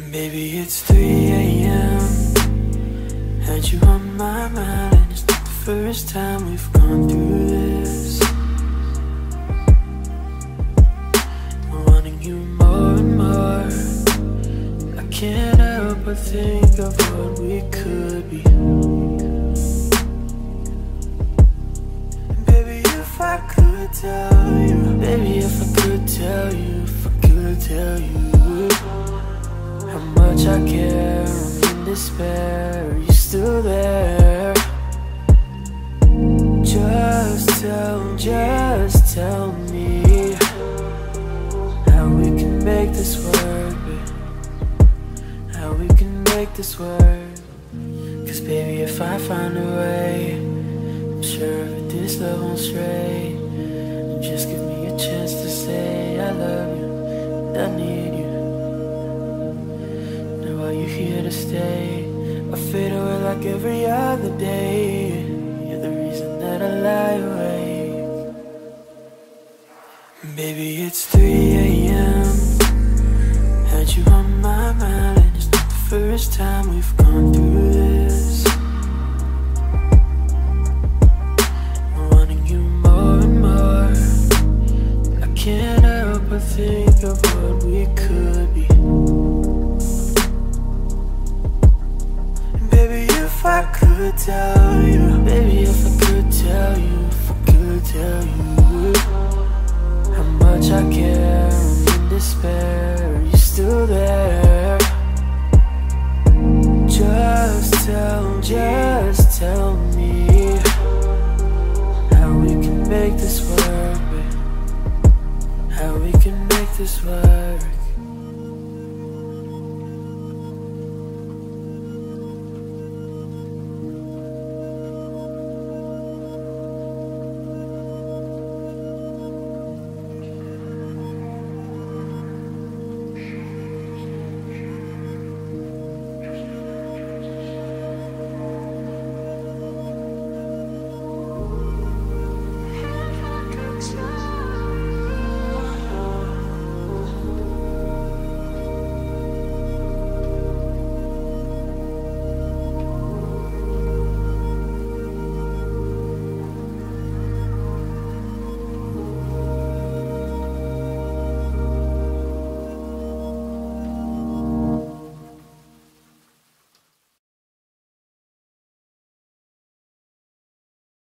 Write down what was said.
Maybe it's 3 a.m. Had you on my mind, and it's not the first time we've gone through this. Wanting you more and more. I can't help but think of what we could be. Baby, if I could tell. Much I care, I'm in despair. Are you still there? Just tell, just tell me how we can make this work. How we can make this work. Cause baby, if I find a way, I'm sure that this love won't stray. Just give me a chance to say I love you, I need to stay? I fade away like every other day. You're the reason that I lie awake. Baby, it's 3 a.m. Had you on my mind, and it's not the first time we've gone through this. Wanting you more and more. I can't help but think of what we could be. If I could tell you, baby, if I could tell you, if I could tell you how much I care, I'm in despair. Are you still there? Just tell, just tell me how we can make this work. How we can make this work.